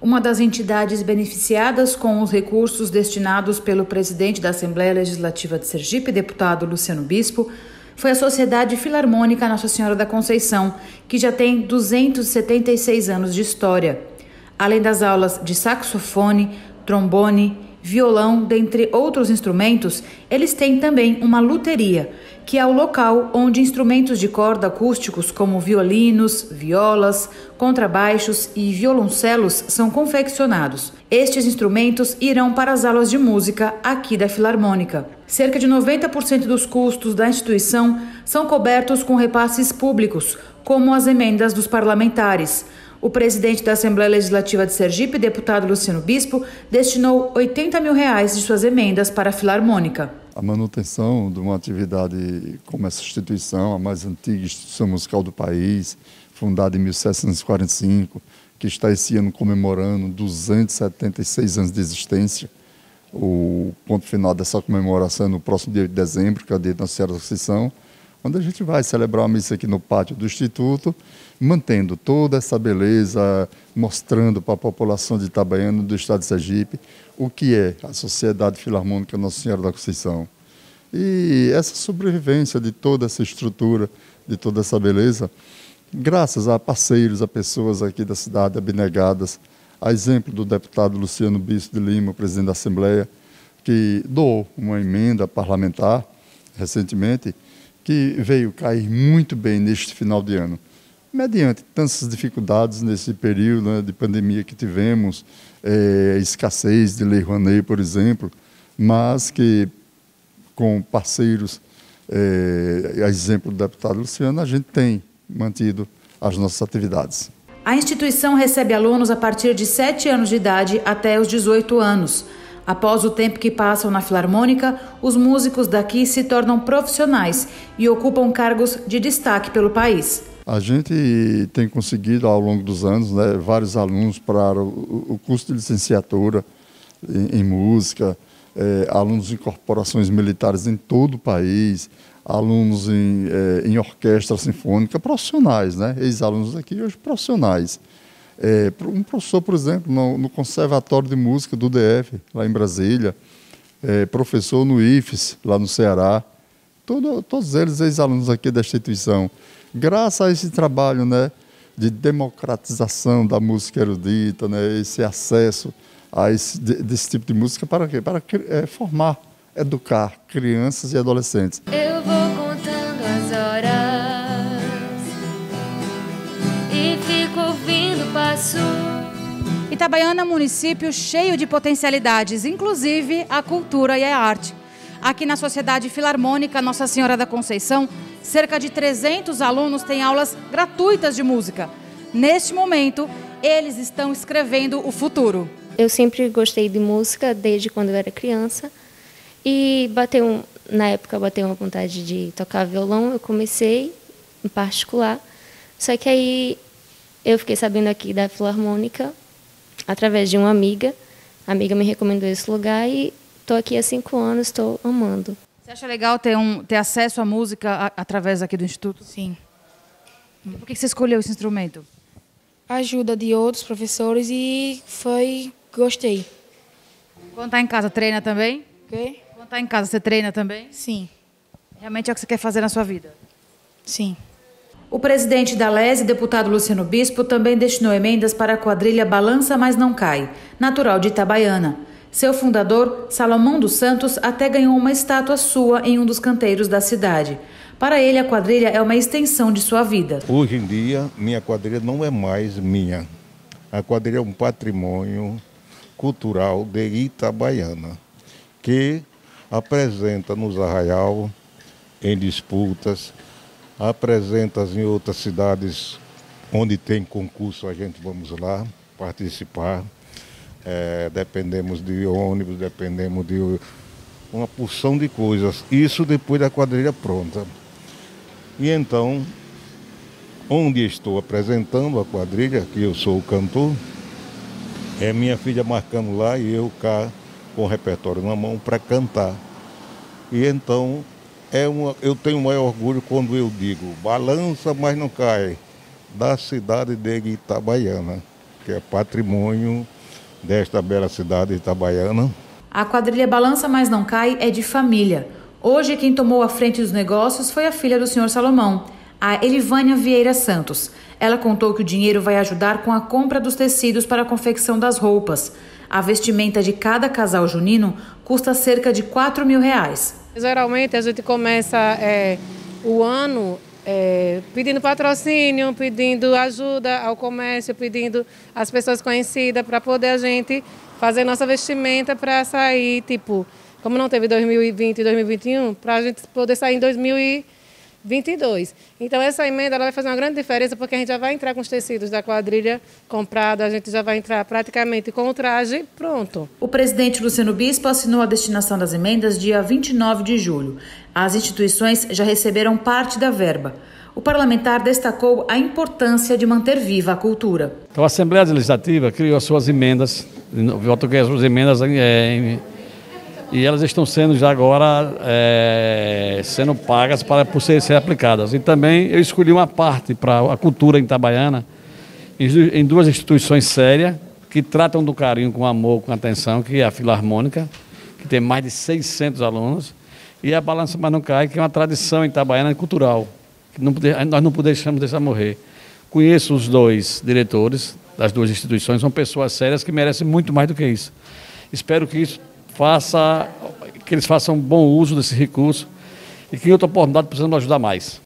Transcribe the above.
Uma das entidades beneficiadas com os recursos destinados pelo presidente da Assembleia Legislativa de Sergipe, deputado Luciano Bispo, foi a Sociedade Filarmônica Nossa Senhora da Conceição, que já tem 276 anos de história. Além das aulas de saxofone, trombone, violão, dentre outros instrumentos, eles têm também uma luteria, que é o local onde instrumentos de corda acústicos como violinos, violas, contrabaixos e violoncelos são confeccionados. Estes instrumentos irão para as aulas de música aqui da Filarmônica. Cerca de 90% dos custos da instituição são cobertos com repasses públicos, como as emendas dos parlamentares. O presidente da Assembleia Legislativa de Sergipe, deputado Luciano Bispo, destinou 80 mil reais de suas emendas para a Filarmônica. A manutenção de uma atividade como essa instituição, a mais antiga instituição musical do país, fundada em 1745, que está esse ano comemorando 276 anos de existência. O ponto final dessa comemoração é no próximo dia de dezembro, que é o dia da Nossa Senhora da onde a gente vai celebrar uma missa aqui no pátio do Instituto, mantendo toda essa beleza, mostrando para a população de Itabaiana, do estado de Sergipe, o que é a Sociedade Filarmônica Nossa Senhora da Conceição. E essa sobrevivência de toda essa estrutura, de toda essa beleza, graças a parceiros, a pessoas aqui da cidade abnegadas, a exemplo do deputado Luciano Bispo de Lima, presidente da Assembleia, que doou uma emenda parlamentar recentemente, que veio cair muito bem neste final de ano. Mediante tantas dificuldades nesse período né, de pandemia que tivemos, é, escassez de Lei Rouanet, por exemplo, mas que com parceiros, é, a exemplo do deputado Luciano, a gente tem mantido as nossas atividades. A instituição recebe alunos a partir de 7 anos de idade até os 18 anos. Após o tempo que passam na Filarmônica, os músicos daqui se tornam profissionais e ocupam cargos de destaque pelo país. A gente tem conseguido, ao longo dos anos, né, vários alunos para o, curso de licenciatura em, em música, é, alunos em corporações militares em todo o país, alunos em, é, em orquestra sinfônica, profissionais, né? ex-alunos aqui hoje profissionais. É, um professor, por exemplo, no, no, Conservatório de Música do DF, lá em Brasília, é, professor no IFES, lá no Ceará, todo, todos eles ex-alunos aqui da instituição. Graças a esse trabalho né, de democratização da música erudita, né, esse acesso a esse desse tipo de música, para quê? Para é, formar, educar crianças e adolescentes. Itabaiana é município cheio de potencialidades, inclusive a cultura e a arte. Aqui na Sociedade Filarmônica Nossa Senhora da Conceição, cerca de 300 alunos têm aulas gratuitas de música. Neste momento, eles estão escrevendo o futuro. Eu sempre gostei de música desde quando eu era criança e bateu na época bateu uma vontade de tocar violão. Eu comecei em particular, só que aí eu fiquei sabendo aqui da Filarmônica através de uma amiga. A amiga me recomendou esse lugar e estou aqui há cinco anos, estou amando. Você acha legal ter, um, ter acesso à música a, através aqui do Instituto? Sim. Por que você escolheu esse instrumento? Ajuda de outros professores e foi Gostei. Quando está em casa, treina também? Quê? Quando está em casa, você treina também? Sim. Realmente é o que você quer fazer na sua vida? Sim. O presidente da LESE, deputado Luciano Bispo, também destinou emendas para a quadrilha Balança Mas Não Cai, natural de Itabaiana. Seu fundador, Salomão dos Santos, até ganhou uma estátua sua em um dos canteiros da cidade. Para ele, a quadrilha é uma extensão de sua vida. Hoje em dia, minha quadrilha não é mais minha. A quadrilha é um patrimônio cultural de Itabaiana, que apresenta nos Arraial, em disputas, apresenta em outras cidades onde tem concurso, a gente vamos lá participar. É, dependemos de ônibus, dependemos de uma porção de coisas. Isso depois da quadrilha pronta. E então, onde estou apresentando a quadrilha, que eu sou o cantor, é minha filha marcando lá e eu cá com o repertório na mão para cantar. E então é uma, eu tenho maior orgulho quando eu digo balança, mas não cai, da cidade de Itabaiana. que é patrimônio desta bela cidade de Itabaiana. A quadrilha Balança Mas Não Cai é de família. Hoje, quem tomou a frente dos negócios foi a filha do senhor Salomão, a Elivânia Vieira Santos. Ela contou que o dinheiro vai ajudar com a compra dos tecidos para a confecção das roupas. A vestimenta de cada casal junino custa cerca de 4 mil reais. Geralmente a gente começa é, o ano é, pedindo patrocínio, pedindo ajuda ao comércio, pedindo às pessoas conhecidas para poder a gente fazer nossa vestimenta para sair, tipo, como não teve 2020 e 2021, para a gente poder sair em 2022. Então essa emenda ela vai fazer uma grande diferença porque a gente já vai entrar com os tecidos da quadrilha comprado, a gente já vai entrar praticamente com o traje pronto. O presidente Luciano Bispo assinou a destinação das emendas dia 29 de julho. As instituições já receberam parte da verba. O parlamentar destacou a importância de manter viva a cultura. Então, a Assembleia Legislativa criou suas emendas, voto que as suas emendas é, e elas estão sendo já agora é, sendo pagas para por ser, ser aplicadas. E também eu escolhi uma parte para a cultura Itabaiana em, duas instituições sérias que tratam do carinho com amor, com atenção, que é a Filarmônica, que tem mais de 600 alunos, e a Balança Manucai, que é uma tradição Itabaiana cultural, que não, nós não podemos deixar morrer. Conheço os dois diretores das duas instituições, são pessoas sérias que merecem muito mais do que isso. Espero que isso faça, que eles façam bom uso desse recurso e que em outra oportunidade precisamos ajudar mais.